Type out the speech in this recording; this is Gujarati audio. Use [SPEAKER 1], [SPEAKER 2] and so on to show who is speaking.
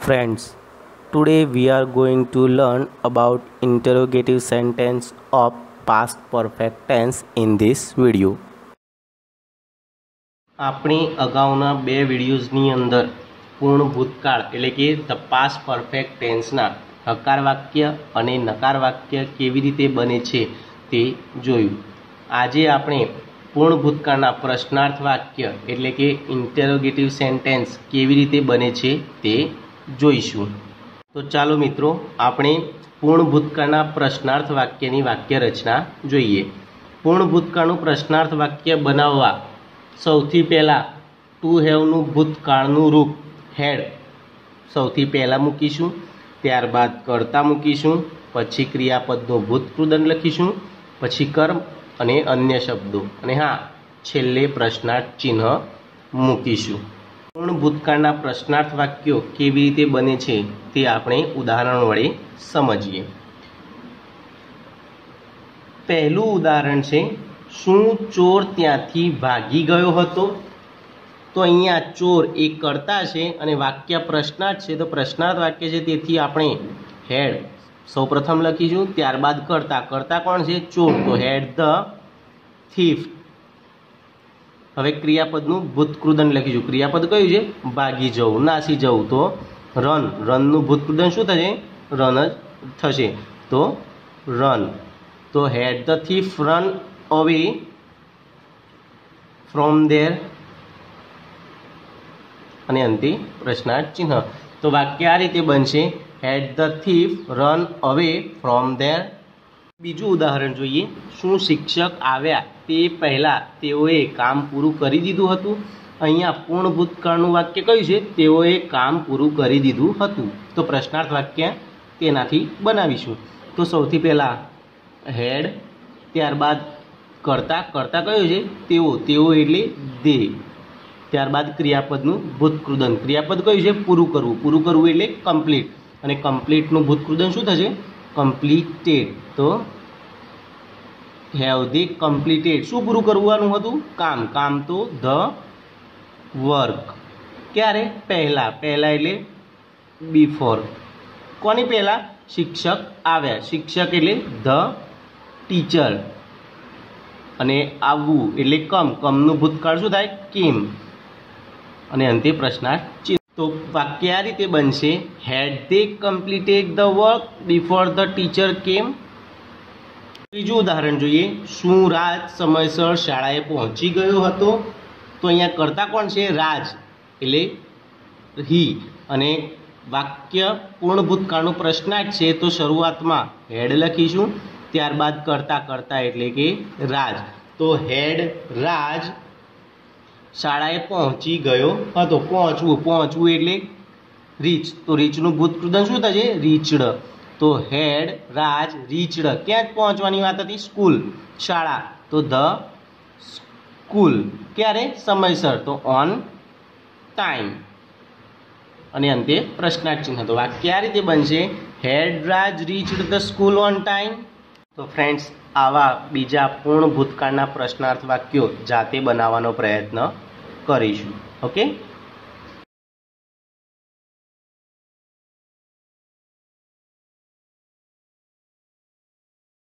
[SPEAKER 1] friends. Today we are going to learn about interrogative sentence of past perfect tense in this video. આપણી અગાઉના બે વિડીયોઝની અંદર પૂર્ણ ભૂતકાળ એટલે કે ધ પાસ્ટ પરફેક્ટ ટેન્સના હકાર વાક્ય અને નકાર વાક્ય કેવી રીતે બને છે તે જોયું. આજે આપણે પૂર્ણ ભૂતકાળના પ્રશ્નાર્થ વાક્ય એટલે કે ઇન્ટેરોગેટિવ સેન્ટેન્સ કેવી રીતે બને છે તે જોઈશું. તો ચાલો મિત્રો, આપણે પૂર્ણ ભૂતકાળના પ્રશ્નાર્થ વાક્યની વાક્ય રચના જોઈએ. પૂર્ણ ભૂતકાળનું પ્રશ્નાર્થ વાક્ય બનાવવા સૌથી પહેલાં ટુ હેવનું ભૂતકાળનું રૂપ હેડ. સૌથી પહેલાં મૂકીશું, ત્યારબાદ કર્તા મૂકીશું, પછી ક્રિયાપદનું ભૂતકૃદન લખીશું, પછી કર્મ અને અન્ય શબ્દો. અને હા, છેલ્લે પ્રશ્નાર્થ ચિહ્ન મૂકીશું. પૂર્ણ ભૂતકાળના પ્રશ્નાર્થ વાક્યો કેવી રીતે બને છે તે આપણે ઉદાહરણ વડે સમજીએ. પહેલું ઉદાહરણ છે, શું ચોર ત્યાંથી ભાગી ગયો હતો? તો અહીંયા ચોર એ કરતા છે અને વાક્ય પ્રશ્નાર્થ છે, તો પ્રશ્નાર્થ વાક્ય છે, તેથી આપણે હેડ સૌપ્રથમ લખીશું, ત્યારબાદ કરતા કરતા કોણ છે? ચોર. તો હેડ ધ થીફ હવે ક્રિયાપદનું ભૂતકૃદન લખીશું ક્રિયાપદ કયું છે? ભાગી જવું, નાસી જવું. તો રન, રનનું ભૂતકૃદન શું થશે? રન જ થશે. તો રન. તો had the thief run away from there. અને અંતે પ્રશ્નાર્થ ચિહ્ન. તો વાક્ય આ રીતે બનશે. Had the thief run away from there. બીજું ઉદાહરણ જોઈએ. શું શિક્ષક આવ્યા? તે પહેલાં તેઓએ કામ પૂરું કરી દીધું હતું. અહીંયા પૂર્ણ ભૂતકાળનું વાક્ય કયું છે? તેઓએ કામ પૂરું કરી દીધું હતું. તો પ્રશ્નાર્થ વાક્ય તેનાથી બનાવીશું. તો સૌથી પહેલાં હેડ, ત્યારબાદ કરતા. કરતા કયો છે? તેઓ તેઓ એટલે દે. ત્યારબાદ ક્રિયાપદનું ભૂતકૃદન ક્રિયાપદ કયું છે? પૂરું કરવું. પૂરું કરવું એટલે કમ્પ્લીટ અને કમ્પ્લીટનું ભૂતકૃદન શું થશે? કમ્પ્લીટેડ તો હેવ ધી કમ્પ્લીટેડ શું પૂરું કરવાનું હતું? કામ. કામ તો ધ વર્ક. ક્યારે? પહેલાં. પહેલાં એટલે બિફોર કોની પહેલાં? શિક્ષક આવ્યા. શિક્ષક એટલે ધ ટીચર. અને આવવું એટલે કમ. કમનું ભૂતકાળ શું થાય? કેમ. અને અંતે પ્રશ્નાર્થ તો વાક્ય આ રીતે બનશે. Had they completed the work before the teacher came ત્રીજું ઉદાહરણ જોઈએ. શું રાજ સમયસર શાળાએ પહોંચી ગયો હતો? તો અહીંયા કરતા કોણ છે? રાજ. એટલે હી અને વાક્ય પૂર્ણ ભૂતકાળનું પ્રશ્નાર્થ છે, તો શરૂઆતમાં હેડ લખીશું. ત્યારબાદ કરતા કરતા એટલે કે રાજ. તો હેડ રાજ શાળાએ પહોંચી ગયો હતો. પહોંચવું પહોંચવું એટલે રીચ. તો રીચનું ભૂતકૃદન શું થશે? રીચડ. તો હેડ, રાજ રીચડ ક્યાં પહોંચવાની વાત હતી સ્કૂલ, શાળા. તો ધ સ્કૂલ. ક્યારે? સમયસર. તો ઓન ટાઈમ. અને અંતે પ્રશ્નાર્થ ચિહ્ન. તો વાક્ય આ રીતે બનશે? Had, Raj reached the school on time. તો ફ્રેન્ડ્સ, આવા બીજા પૂર્ણ ભૂતકાળના પ્રશ્નાર્થ વાક્યો જાતે બનાવવાનો પ્રયત્ન કરીશું. ઓકે?